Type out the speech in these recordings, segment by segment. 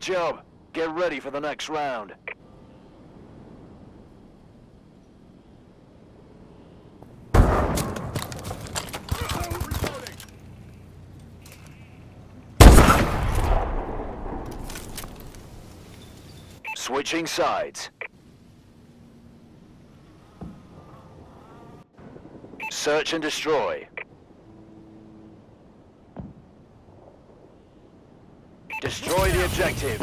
Great job. Get ready for the next round. Switching sides. Search and destroy. Destroy the objective.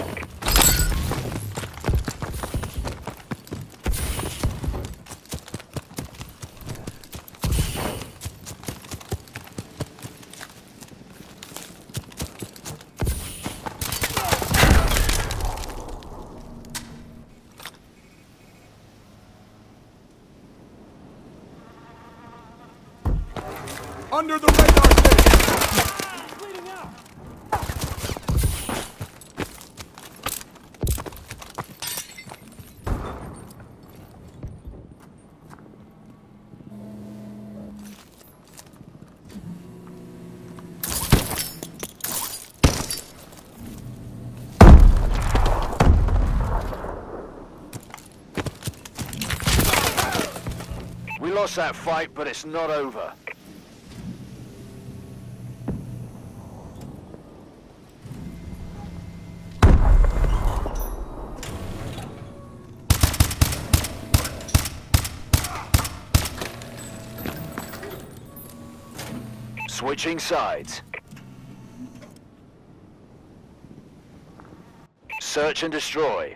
Under the radar station! Lost that fight, but it's not over. Switching sides. Search and destroy.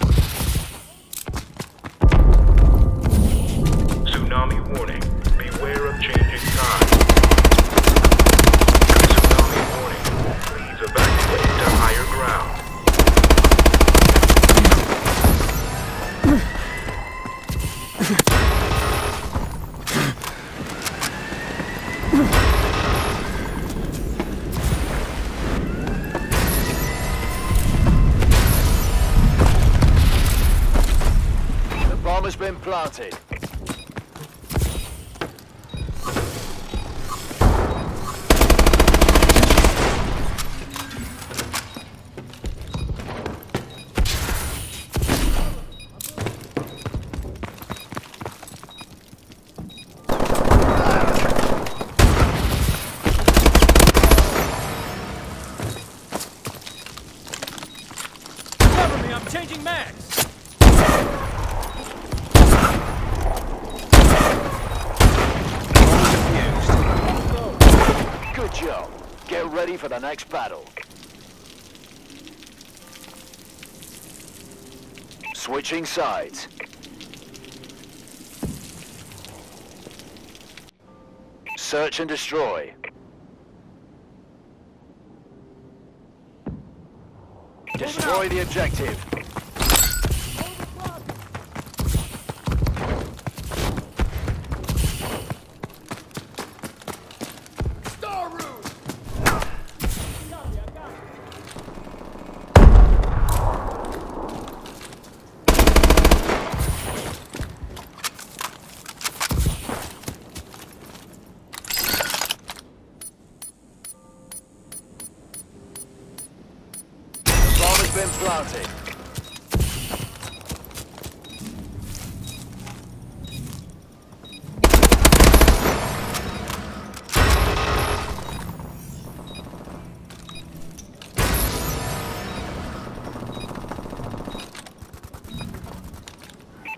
Planted. Job. Get ready for the next battle. Switching sides. Search and destroy. Destroy the objective. Planted.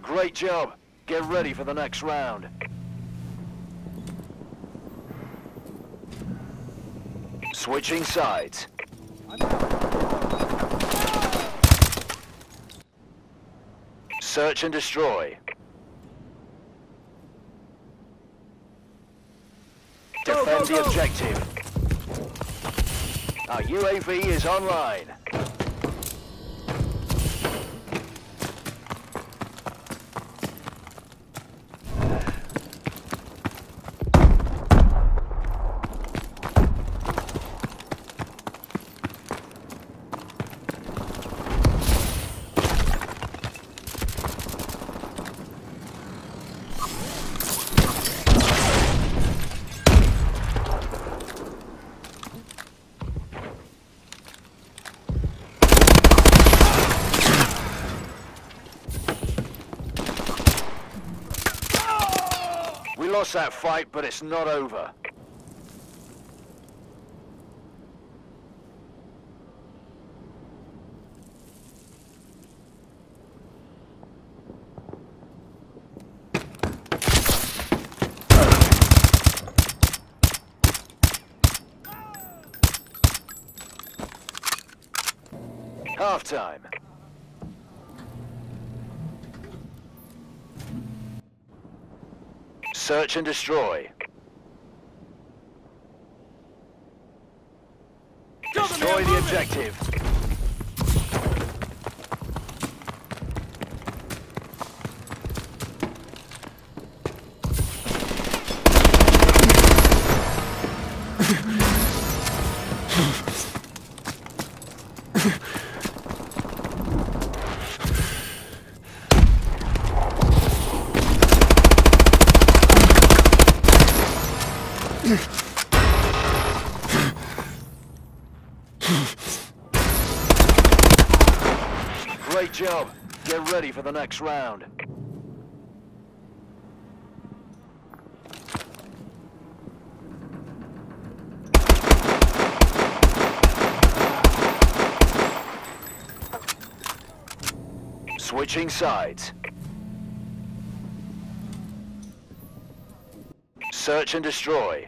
Great job. Get ready for the next round. Switching sides. Search and destroy. Defend go, go, go. the objective. Our UAV is online. Lost that fight, but it's not over. Halftime. Search and destroy. Destroy the objective. Great job. Get ready for the next round. Switching sides. Search and destroy.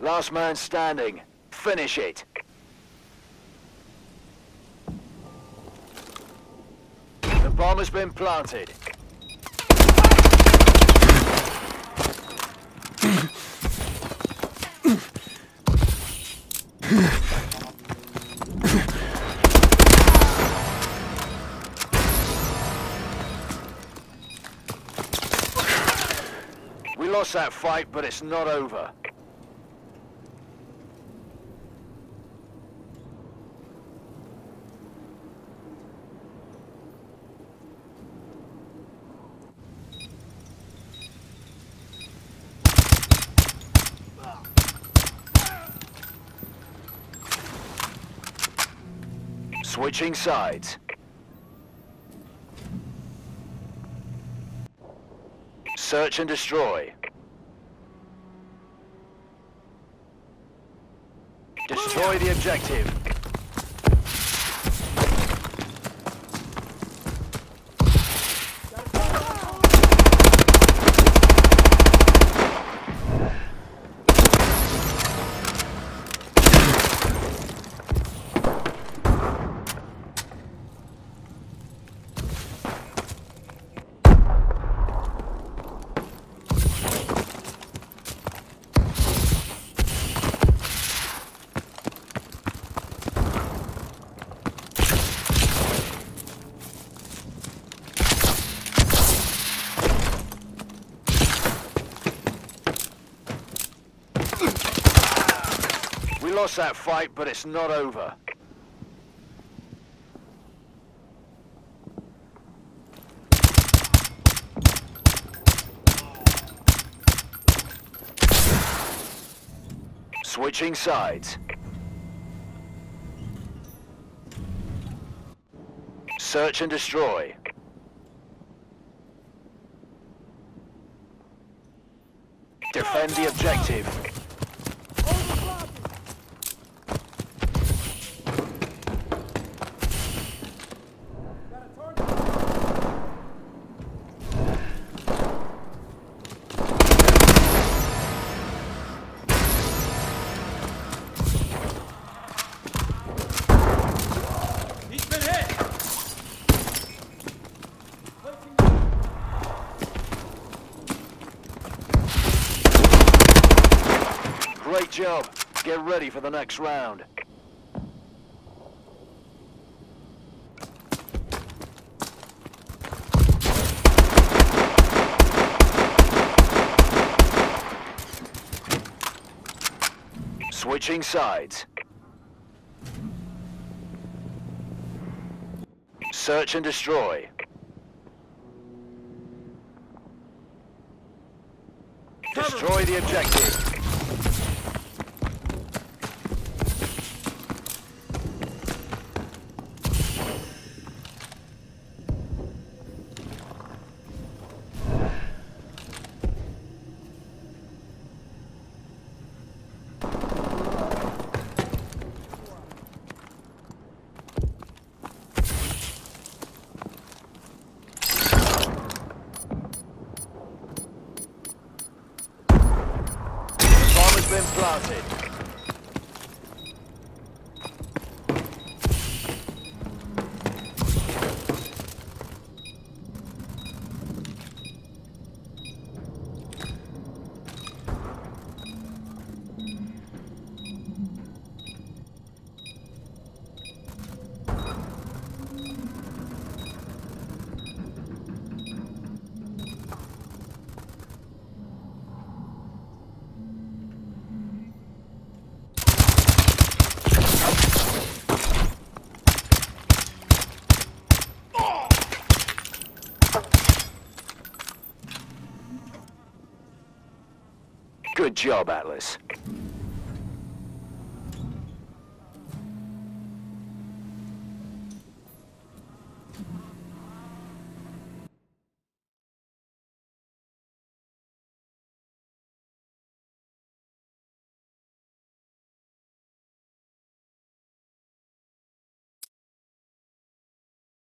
Last man standing. Finish it. The bomb has been planted. We lost that fight, but it's not over. Switching sides. Search and destroy. Destroy the objective. lost that fight, but it's not over. Switching sides. Search and destroy. Defend the objective. Get ready for the next round. Switching sides. Search and destroy. Destroy the objective. Bomb has been planted. Good job, Atlas.